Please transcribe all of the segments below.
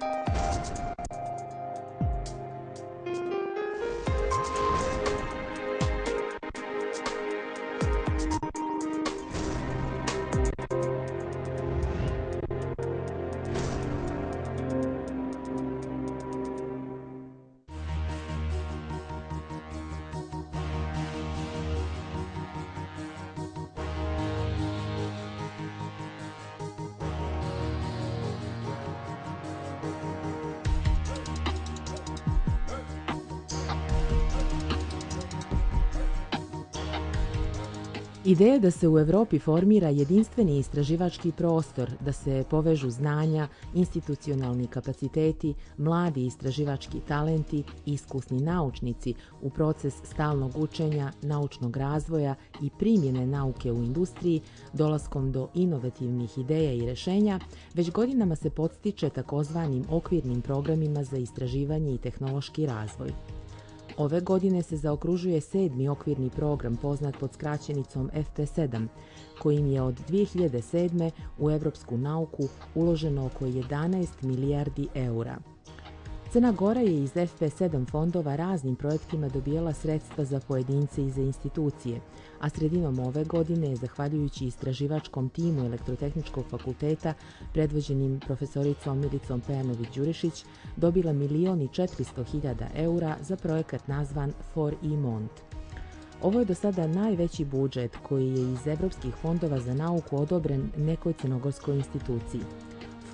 あっ! Ideja da se u Europi formira jedinstveni istraživački prostor, da se povežu znanja, institucionalni kapaciteti, mladi istraživački talenti iskusni naučnici u proces stalnog učenja, naučnog razvoja i primjene nauke u industriji, dolaskom do inovativnih ideja i rješenja, već godinama se podstiče takozvanim okvirnim programima za istraživanje i tehnološki razvoj. Ove godine se zaokružuje sedmi okvirni program poznat pod skraćenicom FP7, kojim je od 2007. u evropsku nauku uloženo oko 11 milijardi eura. Crna Gora je iz FP7 fondova raznim projektima dobijala sredstva za pojedince i za institucije, a sredinom ove godine je, zahvaljujući istraživačkom timu Elektrotehničkog fakulteta, predvođenim profesoricom Milicom Pejanović-Đurišić, dobila milion i 400 hiljada eura za projekat nazvan For e Mont. Ovo je do sada najveći budžet koji je iz evropskih fondova za nauku odobren nekoj crnogorskoj instituciji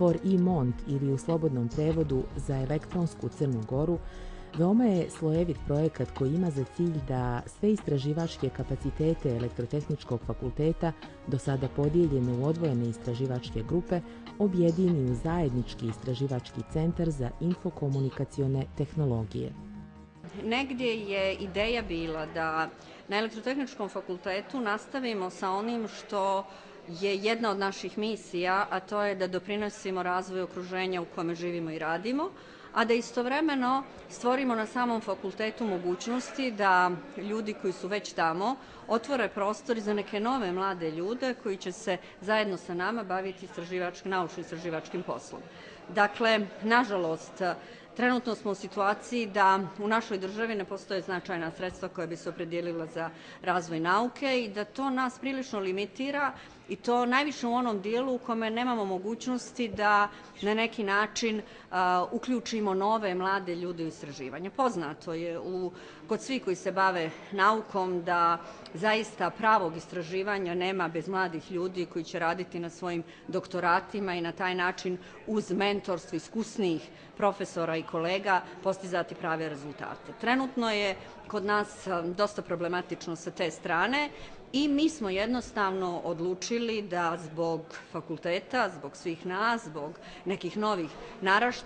for e-Mont ili u slobodnom prevodu za elektronsku Crnu Goru veoma je slojevit projekat koji ima za cilj da sve istraživačke kapacitete elektrotehničkog fakulteta, do sada podijeljene u odvojene istraživačke grupe, objedini u zajednički istraživački centar za infokomunikacione tehnologije. Negdje je ideja bila da na elektrotehničkom fakultetu nastavimo sa onim što je jedna od naših misija, a to je da doprinosimo razvoju okruženja u kome živimo i radimo, a da istovremeno stvorimo na samom fakultetu mogućnosti da ljudi koji su već tamo otvore prostor za neke nove mlade ljude koji će se zajedno sa nama baviti istraživačkim, naučno-istraživačkim poslom. Dakle, nažalost, Trenutno smo u situaciji da u našoj državi ne postoje značajna sredstva koja bi se opredijelila za razvoj nauke i da to nas prilično limitira i to najviše u onom dijelu u kome nemamo mogućnosti da na neki način uključimo nove mlade ljude u istraživanje. Poznato je u, kod svih koji se bave naukom da zaista pravog istraživanja nema bez mladih ljudi koji će raditi na svojim doktoratima i na taj način uz mentorstvo iskusnijih profesora i kolega postizati prave rezultate. Trenutno je kod nas dosta problematično sa te strane i mi smo jednostavno odlučili da zbog fakulteta, zbog svih nas, zbog nekih novih naraštaja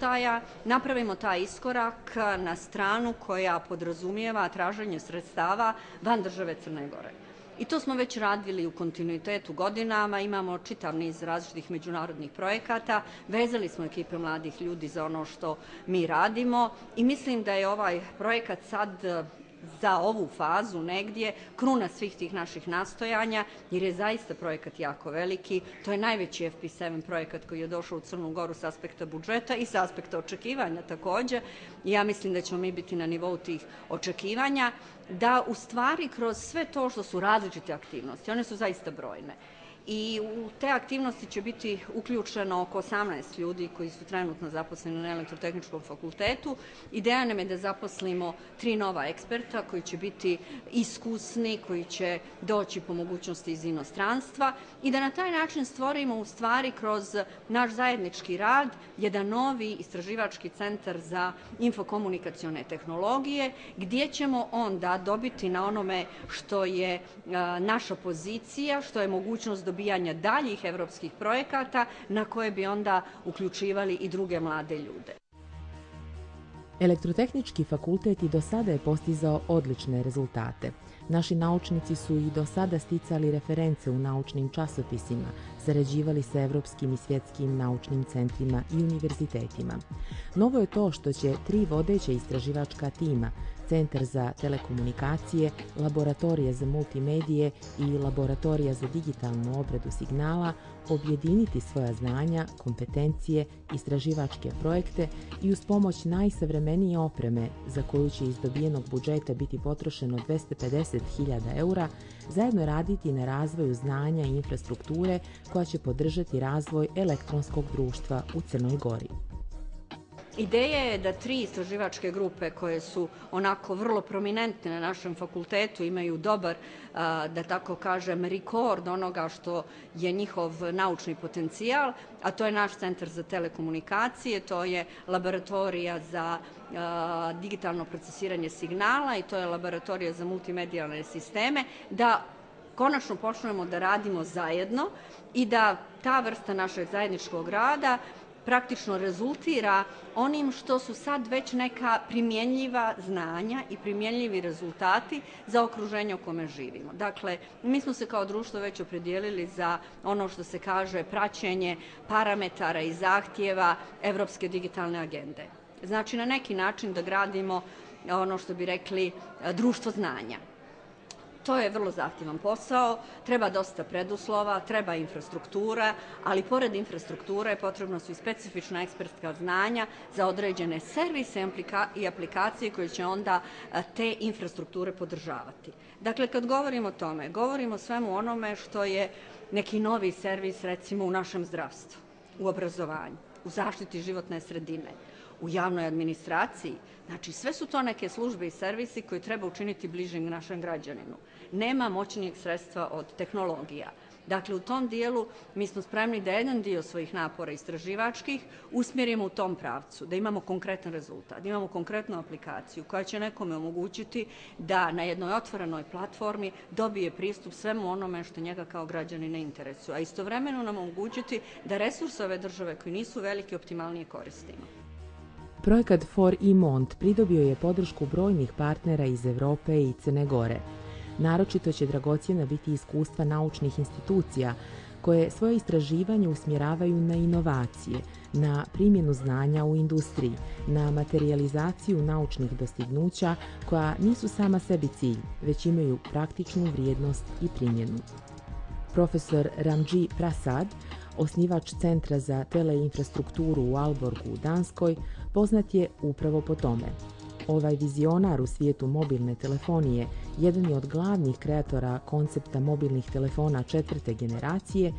napravimo taj iskorak na stranu koja podrazumijeva traženje sredstava van države Crne Gore. I to smo već radili u kontinuitetu godinama, imamo čitav niz različitih međunarodnih projekata, vezali smo ekipe mladih ljudi za ono što mi radimo i mislim da je ovaj projekat sad za ovu fazu negdje kruna svih tih naših nastojanja, jer je zaista projekat jako veliki. To je najveći FP7 projekat koji je došao u Crnu Goru s aspekta budžeta i s aspekta očekivanja takođe. Ja mislim da ćemo mi biti na nivou tih očekivanja, da u stvari kroz sve to što su različite aktivnosti, one su zaista brojne, i u te aktivnosti će biti uključeno oko 18 ljudi koji su trenutno zaposleni na elektrotehničkom fakultetu. Ideja nam je da zaposlimo tri nova eksperta koji će biti iskusni, koji će doći po mogućnosti iz inostranstva i da na taj način stvorimo u stvari kroz naš zajednički rad jedan novi istraživački centar za infokomunikacione tehnologije gdje ćemo onda dobiti na onome što je naša pozicija, što je mogućnost dobijanja daljih evropskih projekata na koje bi onda uključivali i druge mlade ljude. Elektrotehnički fakultet i do sada je postizao odlične rezultate. Naši naučnici su i do sada sticali reference u naučnim časopisima, sarađivali sa evropskim i svjetskim naučnim centrima i univerzitetima. Novo je to što će tri vodeća istraživačka tima Centar za telekomunikacije, Laboratorija za multimedije i Laboratorija za digitalnu obradu signala objediniti svoja znanja, kompetencije, istraživačke projekte i uz pomoć najsavremenije opreme za koju će iz dobijenog budžeta biti potrošeno 250.000 eura, zajedno raditi na razvoju znanja i infrastrukture koja će podržati razvoj elektronskog društva u Crnoj Gori. Ideja je da tri istraživačke grupe koje su onako vrlo prominentne na našem fakultetu imaju dobar, da tako kažem, rekord onoga što je njihov naučni potencijal, a to je naš centar za telekomunikacije, to je laboratorija za digitalno procesiranje signala i to je laboratorija za multimedijalne sisteme, da konačno počnemo da radimo zajedno i da ta vrsta našeg zajedničkog rada praktično rezultira onim što su sad već neka primjenljiva znanja i primjenljivi rezultati za okruženje u kome živimo. Dakle, mi smo se kao društvo već opredijelili za ono što se kaže praćenje parametara i zahtjeva Evropske digitalne agende. Znači, na neki način da gradimo ono što bi rekli društvo znanja. To je vrlo zahtjevan posao, treba dosta preduslova, treba infrastruktura, ali pored infrastrukture potrebno su i specifična ekspertska znanja za određene servise i aplikacije koje će onda te infrastrukture podržavati. Dakle, kad govorimo o tome, govorimo svemu onome što je neki novi servis recimo u našem zdravstvu, u obrazovanju, u zaštiti životne sredine, u javnoj administraciji. Znači, sve su to neke službe i servisi koje treba učiniti bližim našem građaninu nema moćnijeg sredstva od tehnologija. Dakle, u tom dijelu mi smo spremni da jedan dio svojih napora istraživačkih usmjerimo u tom pravcu, da imamo konkretan rezultat, da imamo konkretnu aplikaciju koja će nekome omogućiti da na jednoj otvorenoj platformi dobije pristup svemu onome što njega kao građani ne interesuje, a istovremeno nam omogućiti da resurse ove države koji nisu veliki optimalnije koristimo. Projekat For Imont pridobio je podršku brojnih partnera iz Europe i Crne Gore – Naročito će dragocjena biti iskustva naučnih institucija koje svoje istraživanje usmjeravaju na inovacije, na primjenu znanja u industriji, na materializaciju naučnih dostignuća koja nisu sama sebi cilj, već imaju praktičnu vrijednost i primjenu. Profesor Ramji Prasad, osnivač Centra za teleinfrastrukturu u Alborgu u Danskoj, poznat je upravo po tome. Ovaj vizionar u svijetu mobilne telefonije jedan je od glavnih kreatora koncepta mobilnih telefona četvrte generacije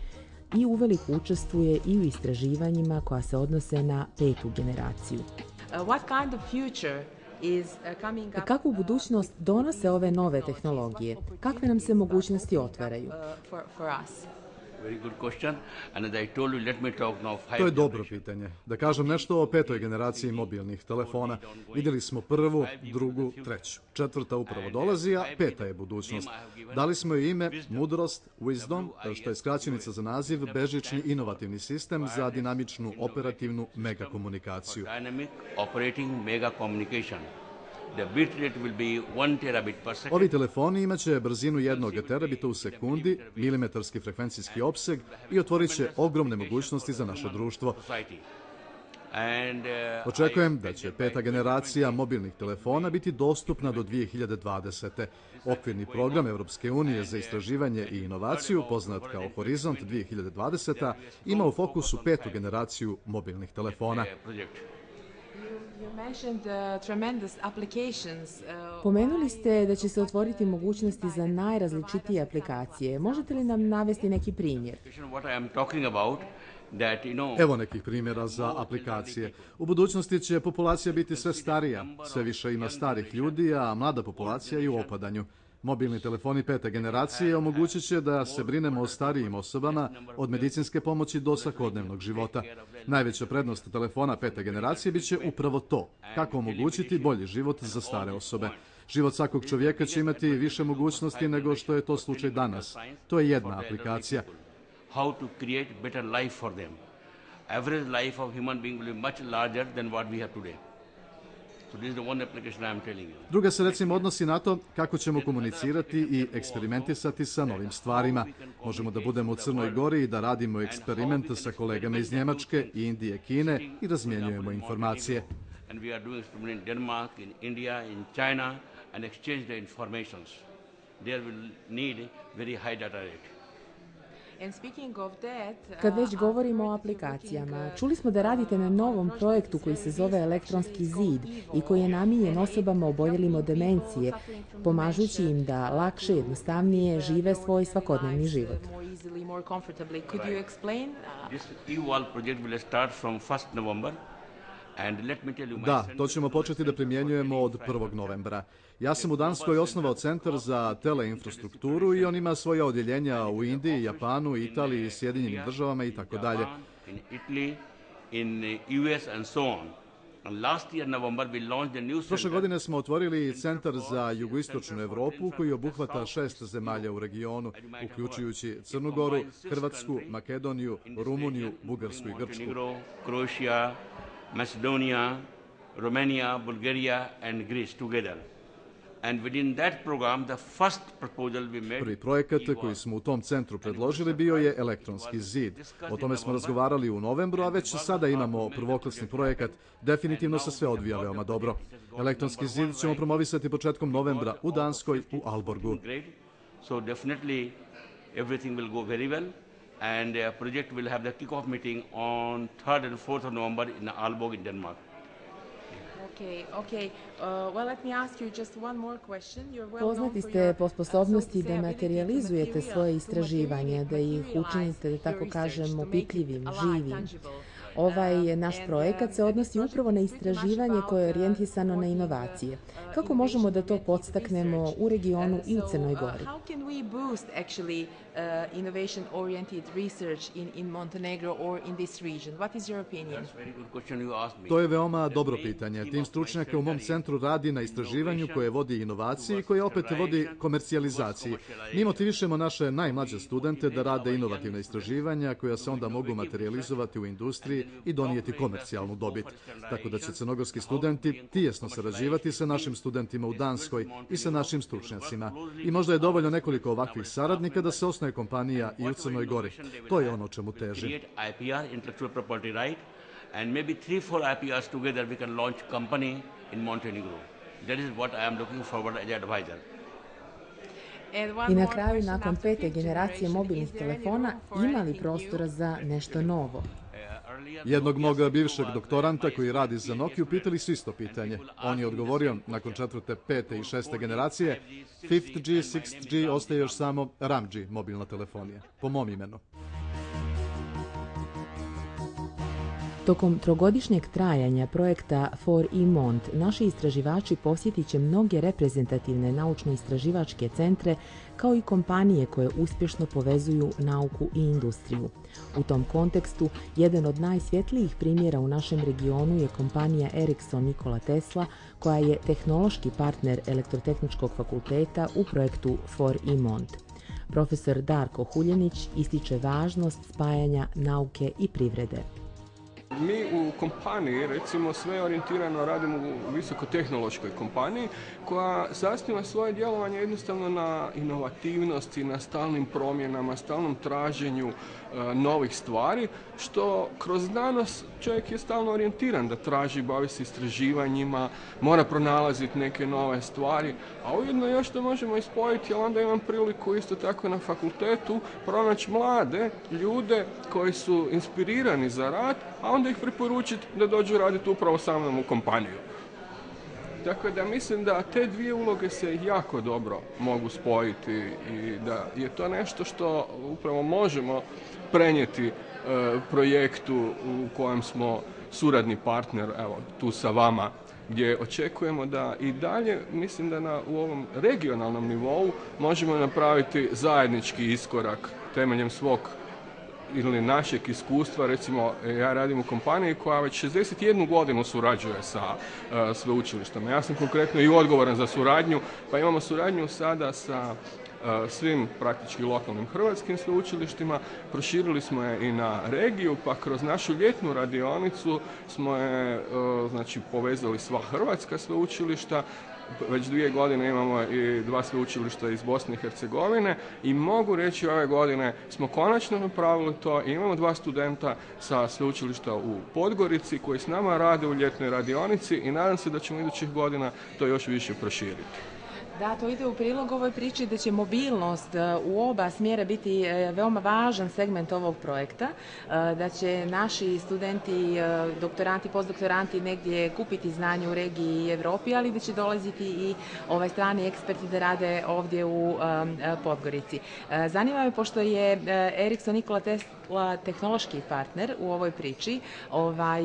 i uvelik učestvuje i u istraživanjima koja se odnose na petu generaciju. Uh, Kakvu budućnost donose ove nove tehnologije? Kakve nam se mogućnosti otvaraju? To je dobro pitanje. Da kažem nešto o petoj generaciji mobilnih telefona. Vidjeli smo prvu, drugu, treću. Četvrta upravo dolazi, a peta je budućnost. Dali smo joj ime Mudrost, Wisdom, što je skraćenica za naziv Bežični inovativni sistem za dinamičnu operativnu megakomunikaciju. Ovi telefoni imat će brzinu jednog terabita u sekundi, milimetarski frekvencijski opseg i otvorit će ogromne mogućnosti za naše društvo. Uh, Očekujem da će peta generacija mobilnih telefona biti dostupna do 2020. Okvirni program Europske unije za istraživanje i inovaciju, poznat kao Horizont 2020. ima u fokusu petu generaciju mobilnih telefona. Uh, Pomenuli ste da će se otvoriti mogućnosti za najrazličitije aplikacije. Možete li nam navesti neki primjer? Evo nekih primjera za aplikacije. U budućnosti će populacija biti sve starija, sve više ima starih ljudi, a mlada populacija je u opadanju. Mobilni telefoni pete generacije omogućit će da se brinemo o starijim osobama od medicinske pomoći do svakodnevnog života. Najveća prednost telefona pete generacije bit će upravo to, kako omogućiti bolji život za stare osobe. Život svakog čovjeka će imati više mogućnosti nego što je to slučaj danas. To je jedna aplikacija. How to create better life for them. Average life of human being will be much larger than what we have today. Druga se recimo odnosi na to kako ćemo komunicirati i eksperimentisati sa novim stvarima. Možemo da budemo u Crnoj Gori i da radimo eksperiment sa kolegama iz Njemačke, Indije, Kine i razmjenjujemo informacije. There will need very high data rate. Kad već govorimo o aplikacijama, čuli smo da radite na novom projektu koji se zove Elektronski zid i koji je namijenjen osobama oboljelim od demencije, pomažući im da lakše, jednostavnije žive svoj svakodnevni život. This EU project will start from 1 November da, to ćemo početi da primjenjujemo od 1. novembra. Ja sam u Danskoj osnovao centar za teleinfrastrukturu i on ima svoje odjeljenja u Indiji, Japanu, Italiji, Sjedinjenim državama i tako dalje. Prošle godine smo otvorili centar za jugoistočnu Europu koji obuhvata šest zemalja u regionu, uključujući Crnu Goru, Hrvatsku, Makedoniju, Rumuniju, Bugarsku i Grčku. Macedonia, Romania, Bulgaria and Greece together. And within that program, the first proposal we made... Prvi projekat koji smo u tom centru predložili bio je elektronski zid. O tome smo razgovarali u novembru, a već sada imamo prvoklasni projekat. Definitivno se sve odvija veoma dobro. Elektronski zid ćemo promovisati početkom novembra u Danskoj, u Alborgu. So definitely everything will go very well and the project will have the kick-off meeting on 3rd and 4th of November in Aalborg in Denmark. Okay, okay. Uh, well, let me ask you just one more question. You're well Poznati ste po sposobnosti da materializujete svoje istraživanja, da ih učinite, da tako kažem, opipljivim, živim. Ovaj naš projekat se odnosi upravo na istraživanje koje je orijentisano na inovacije. Kako možemo da to podstaknemo u regionu i u Crnoj Gori? Innovation oriented research in, in Montenegro or in this region? What is your opinion? To je veoma dobro pitanje. Tim stručnjaka u mom centru radi na istraživanju koje vodi inovaciji i koje opet vodi komercijalizaciji. Mi motivišemo naše najmlađe studente da rade inovativne istraživanja koja se onda mogu materializovati u industriji i donijeti komercijalnu dobit. Tako da će crnogorski studenti tijesno sarađivati sa našim studentima u Danskoj i sa našim stručnjacima. I možda je dovoljno nekoliko ovakvih saradnika da se osnoje kompanija i u Crnoj Gori. To je ono čemu teži. And maybe three, four IPRs together we can launch company in Montenegro. That is what I am looking forward as advisor. I na kraju, nakon pete generacije mobilnih telefona, imali prostora za nešto novo. Jednog mog bivšeg doktoranta koji radi za Nokia pitali su isto pitanje. On je odgovorio, nakon četvrte, pete i šeste generacije, 5G, 6G, ostaje još samo RAM-G mobilna telefonija, po mom imenu. Tokom trogodišnjeg trajanja projekta For Imont, naši istraživači posjetit će mnoge reprezentativne naučno-istraživačke centre kao i kompanije koje uspješno povezuju nauku i industriju. U tom kontekstu, jedan od najsvjetlijih primjera u našem regionu je kompanija Ericsson Nikola Tesla, koja je tehnološki partner Elektrotehničkog fakulteta u projektu For Imont. Profesor Darko Huljenić ističe važnost spajanja nauke i privrede. Mi u kompaniji, recimo sve orijentirano radimo u visokotehnološkoj kompaniji koja zasniva svoje djelovanje jednostavno na inovativnosti, na stalnim promjenama, stalnom traženju e, novih stvari, što kroz znanost čovjek je stalno orijentiran da traži, bavi se istraživanjima, mora pronalaziti neke nove stvari, a ujedno još to možemo ispojiti, jer onda imam priliku isto tako na fakultetu pronaći mlade ljude koji su inspirirani za rad, a onda ih preporučiti da dođu raditi upravo sa mnom u kompaniju. Tako da mislim da te dvije uloge se jako dobro mogu spojiti i da je to nešto što upravo možemo prenijeti e, projektu u kojem smo suradni partner, evo tu sa vama, gdje očekujemo da i dalje, mislim da na, u ovom regionalnom nivou možemo napraviti zajednički iskorak temeljem svog ili našeg iskustva, recimo ja radim u kompaniji koja već 61 godinu surađuje sa uh, sveučilištem. Ja sam konkretno i odgovoran za suradnju, pa imamo suradnju sada sa svim praktički lokalnim hrvatskim sveučilištima, proširili smo je i na regiju, pa kroz našu ljetnu radionicu smo je znači, povezali sva hrvatska sveučilišta, već dvije godine imamo i dva sveučilišta iz Bosne i Hercegovine i mogu reći ove godine smo konačno napravili to i imamo dva studenta sa sveučilišta u Podgorici koji s nama rade u ljetnoj radionici i nadam se da ćemo idućih godina to još više proširiti. Da, to ide u prilog ovoj priči da će mobilnost e, u oba smjera biti e, veoma važan segment ovog projekta, e, da će naši studenti, doktoranti, postdoktoranti negdje kupiti znanje u regiji i Europi, ali da će dolaziti i ovaj strani eksperti da rade ovdje u Podgorici. Zanima me, pošto je Ericsson Nikola Tesla tehnološki partner u ovoj priči, ovaj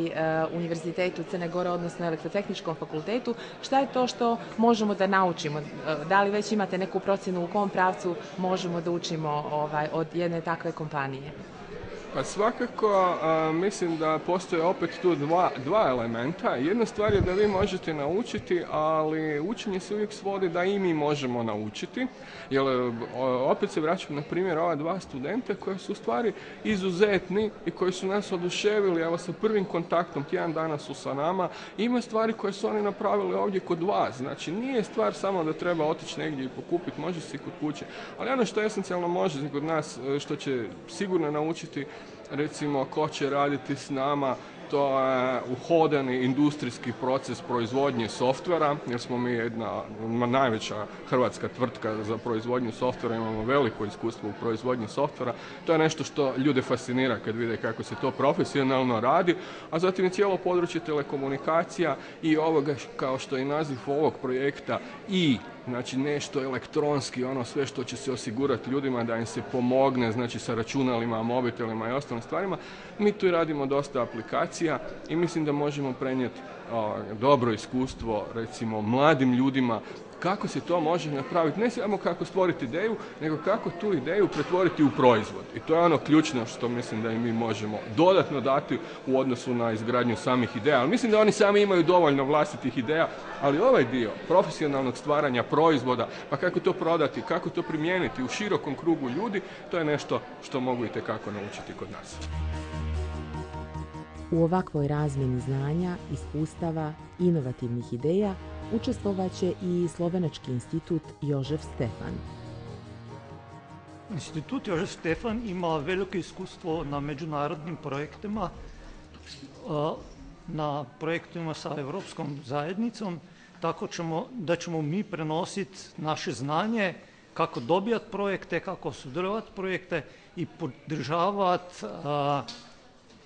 Univerzitetu Crne Gore, odnosno Elektrotehničkom fakultetu, šta je to što možemo da naučimo da li već imate neku procjenu u kom pravcu možemo da učimo ovaj, od jedne takve kompanije? Pa svakako mislim da postoje opet tu dva, dva elementa. Jedna stvar je da vi možete naučiti, ali učenje se uvijek svodi da i mi možemo naučiti. Jer opet se vraćam na primjer ova dva studenta koji su u stvari izuzetni i koji su nas oduševili, evo sa prvim kontaktom, tjedan dana su sa nama. Ima stvari koje su oni napravili ovdje kod vas. Znači nije stvar samo da treba otići negdje i pokupiti, može se i kod kuće. Ali ono što esencijalno može kod nas, što će sigurno naučiti recimo ko će raditi s nama to je uhodani industrijski proces proizvodnje softvera, jer smo mi jedna najveća hrvatska tvrtka za proizvodnju softvera, imamo veliko iskustvo u proizvodnji softvera. To je nešto što ljude fascinira kad vide kako se to profesionalno radi, a zatim je cijelo područje telekomunikacija i ovoga, kao što je naziv ovog projekta, i znači nešto elektronski, ono sve što će se osigurati ljudima da im se pomogne, znači sa računalima, mobitelima i ostalim stvarima. Mi tu radimo dosta aplikacija i mislim da možemo prenijeti dobro iskustvo recimo mladim ljudima kako se to može napraviti, ne samo kako stvoriti ideju, nego kako tu ideju pretvoriti u proizvod. I to je ono ključno što mislim da i mi možemo dodatno dati u odnosu na izgradnju samih ideja. Ali mislim da oni sami imaju dovoljno vlastitih ideja, ali ovaj dio profesionalnog stvaranja proizvoda, pa kako to prodati, kako to primijeniti u širokom krugu ljudi, to je nešto što mogu i tekako naučiti kod nas. U ovakvoj razmjeni znanja, iskustava, inovativnih ideja učestvovat će i Slovenački institut Jožef Stefan. Institut Jožef Stefan ima veliko iskustvo na međunarodnim projektima, na projektima sa Europskom zajednicom, tako ćemo, da ćemo mi prenositi naše znanje kako dobijati projekte, kako sudjelovati projekte i podržavati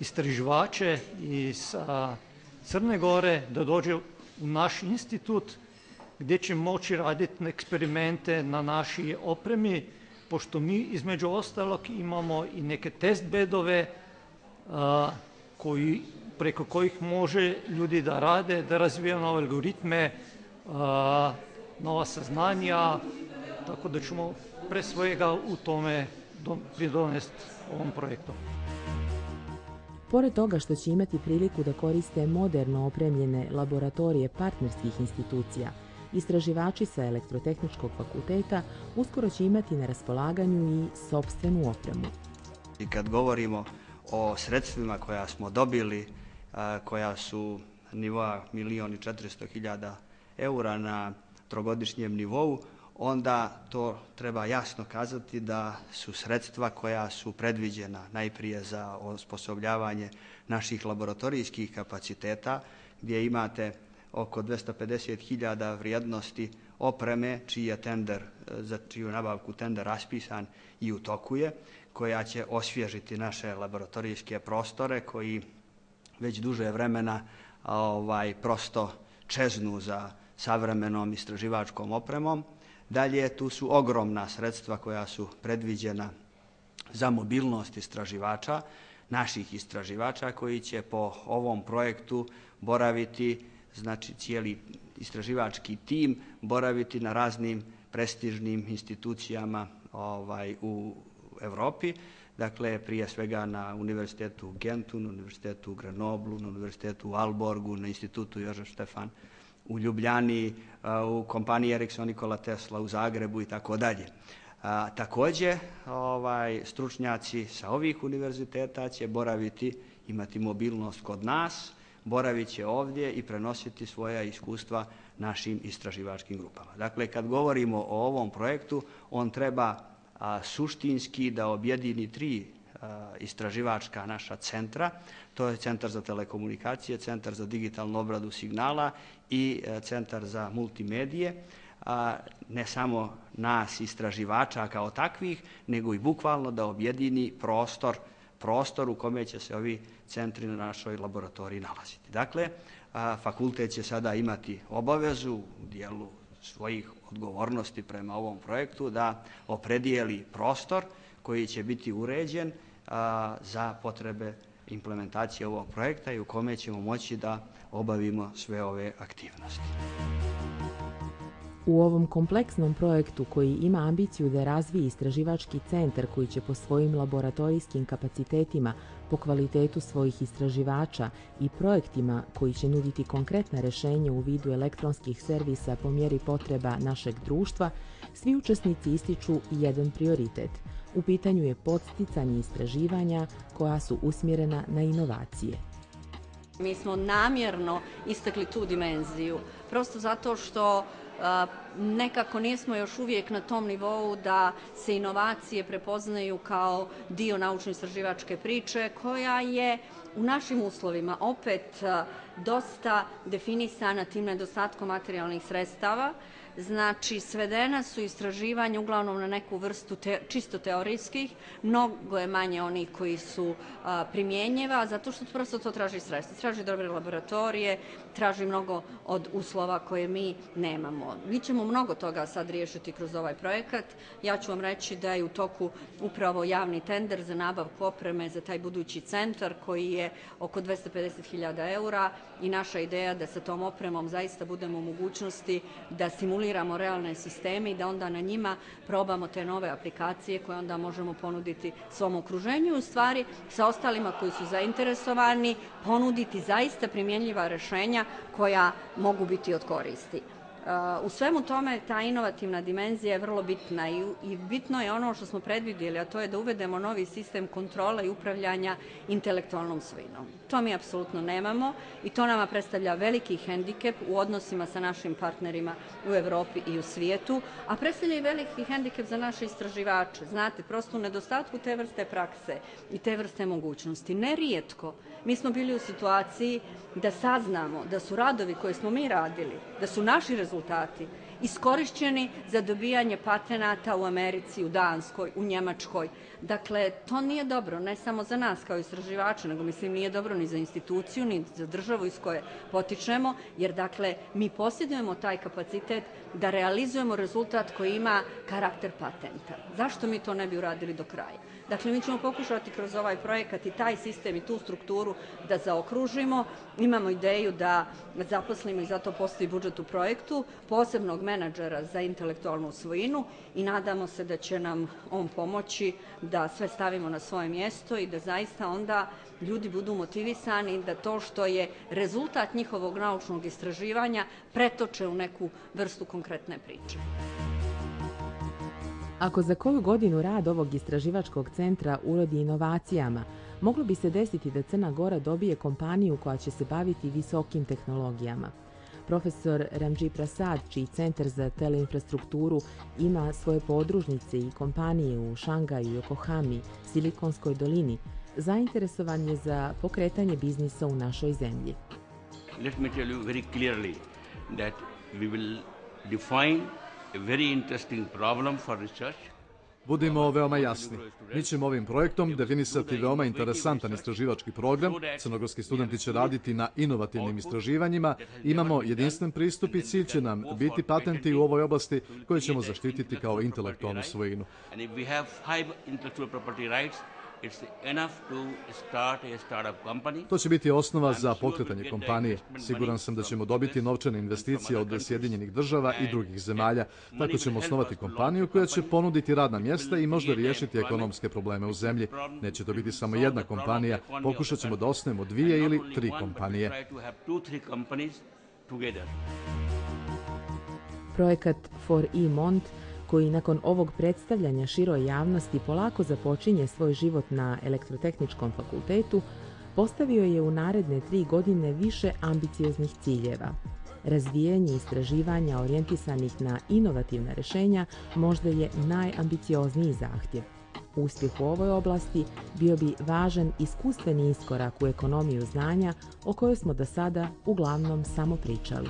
istraživače iz Crne Gore da dođe u naš institut gdje će moći raditi eksperimente na našoj opremi, pošto mi između ostalog imamo i neke test bedove koji, preko kojih može ljudi da rade, da razvijaju nove algoritme, nova saznanja, tako da ćemo pre svega u tome pridonesti ovom projektu. Pored toga što će imati priliku da koriste moderno opremljene laboratorije partnerskih institucija, istraživači sa elektrotehničkog fakulteta uskoro će imati na raspolaganju i sobstvenu opremu. I kad govorimo o sredstvima koja smo dobili, koja su nivoa milijun i četiristo hiljada eura na trogodišnjem nivou, onda to treba jasno kazati da su sredstva koja su predviđena najprije za osposobljavanje naših laboratorijskih kapaciteta gdje imate oko 250.000 vrijednosti opreme čiji je tender, za čiju nabavku tender raspisan i utokuje, koja će osvježiti naše laboratorijske prostore koji već duže vremena ovaj, prosto čeznu za savremenom istraživačkom opremom Dalje, tu su ogromna sredstva koja su predviđena za mobilnost istraživača, naših istraživača koji će po ovom projektu boraviti, znači cijeli istraživački tim, boraviti na raznim prestižnim institucijama ovaj, u Europi, dakle prije svega na Univerzitetu u Gentu, na Univerzitetu u Grenoblu, na Univerzitetu u Alborgu, na Institutu Jožef Štefan u Ljubljani, u kompaniji Ericsson Nikola Tesla u Zagrebu i tako dalje. Također, ovaj, stručnjaci sa ovih univerziteta će boraviti, imati mobilnost kod nas, boravit će ovdje i prenositi svoja iskustva našim istraživačkim grupama. Dakle, kad govorimo o ovom projektu, on treba suštinski da objedini tri istraživačka naša centra. To je Centar za telekomunikacije, Centar za digitalnu obradu signala i a, Centar za multimedije. Ne samo nas istraživača kao takvih, nego i bukvalno da objedini prostor, prostor u kome će se ovi centri na našoj laboratoriji nalaziti. Dakle, fakultet će sada imati obavezu u dijelu svojih odgovornosti prema ovom projektu da opredijeli prostor koji će biti uređen za potrebe implementacije ovog projekta i u kome ćemo moći da obavimo sve ove aktivnosti. U ovom kompleksnom projektu koji ima ambiciju da razvije istraživački centar koji će po svojim laboratorijskim kapacitetima, po kvalitetu svojih istraživača i projektima koji će nuditi konkretna rešenja u vidu elektronskih servisa po mjeri potreba našeg društva, svi učesnici ističu jedan prioritet. U pitanju je podsticanje istraživanja koja su usmjerena na inovacije. Mi smo namjerno istakli tu dimenziju, prosto zato što nekako nismo još uvijek na tom nivou da se inovacije prepoznaju kao dio naučno-istraživačke priče koja je u našim uslovima opet dosta definisana tim nedostatkom materijalnih sredstava. Znači, svedena su istraživanja uglavnom na neku vrstu čisto teorijskih, mnogo je manje onih koji su a, primjenjeva, zato što prosto to traži sredstva. Traži dobre laboratorije, traži mnogo od uslova koje mi nemamo. Mi ćemo mnogo toga sad riješiti kroz ovaj projekat. Ja ću vam reći da je u toku upravo javni tender za nabavku opreme za taj budući centar koji je oko 250.000 eura i naša ideja da sa tom opremom zaista budemo u mogućnosti da simuliramo realne sisteme i da onda na njima probamo te nove aplikacije koje onda možemo ponuditi svom okruženju i u stvari sa ostalima koji su zainteresovani ponuditi zaista primjenljiva rešenja koja mogu biti od koristi. U svemu tome ta inovativna dimenzija je vrlo bitna i, bitno je ono što smo predvidjeli, a to je da uvedemo novi sistem kontrola i upravljanja intelektualnom svojinom. To mi apsolutno nemamo i to nama predstavlja veliki hendikep u odnosima sa našim partnerima u Evropi i u svijetu, a predstavlja i veliki hendikep za naše istraživače. Znate, prosto u nedostatku te vrste prakse i te vrste mogućnosti. Nerijetko mi smo bili u situaciji da saznamo da su radovi koje smo mi radili, da su naši rezultati iskorišćeni za dobijanje patenata u Americi, u Danskoj, u Njemačkoj. Dakle, to nije dobro, ne samo za nas kao istraživače, nego mislim nije dobro ni za instituciju, ni za državu iz koje potičemo, jer dakle, mi posjedujemo taj kapacitet da realizujemo rezultat koji ima karakter patenta. Zašto mi to ne bi uradili do kraja? Dakle, mi ćemo pokušati kroz ovaj projekat i taj sistem i tu strukturu da zaokružimo. Imamo ideju da zaposlimo i zato postoji budžet u projektu, posebnog menadžera za intelektualnu svojinu i nadamo se da će nam on pomoći da sve stavimo na svoje mjesto i da zaista onda ljudi budu motivisani da to što je rezultat njihovog naučnog istraživanja pretoče u neku vrstu konkretne priče. Ako za koju godinu rad ovog istraživačkog centra urodi inovacijama, moglo bi se desiti da Crna Gora dobije kompaniju koja će se baviti visokim tehnologijama. Profesor Ramji Prasad, čiji centar za teleinfrastrukturu ima svoje podružnice i kompanije u Šangaju, Yokohami, Silikonskoj dolini, zainteresovan je za pokretanje biznisa u našoj zemlji. Let me tell you very clearly that we will define a very interesting problem for research. Budimo veoma jasni. Mi ćemo ovim projektom definisati veoma interesantan istraživački program. Crnogorski studenti će raditi na inovativnim istraživanjima. Imamo jedinstven pristup i cilj će nam biti patenti u ovoj oblasti koje ćemo zaštititi kao intelektualnu svojinu. To će biti osnova za pokretanje kompanije. Siguran sam da ćemo dobiti novčane investicije od Sjedinjenih država i drugih zemalja. Tako ćemo osnovati kompaniju koja će ponuditi radna mjesta i možda riješiti ekonomske probleme u zemlji. Neće to biti samo jedna kompanija. Pokušat ćemo da osnemo dvije ili tri kompanije. Projekat For E Mont koji nakon ovog predstavljanja široj javnosti polako započinje svoj život na elektrotehničkom fakultetu, postavio je u naredne tri godine više ambicioznih ciljeva. Razvijanje istraživanja orijentisanih na inovativna rješenja možda je najambiciozniji zahtjev. Uspjeh u ovoj oblasti bio bi važan iskustveni iskorak u ekonomiju znanja o kojoj smo do sada uglavnom samo pričali.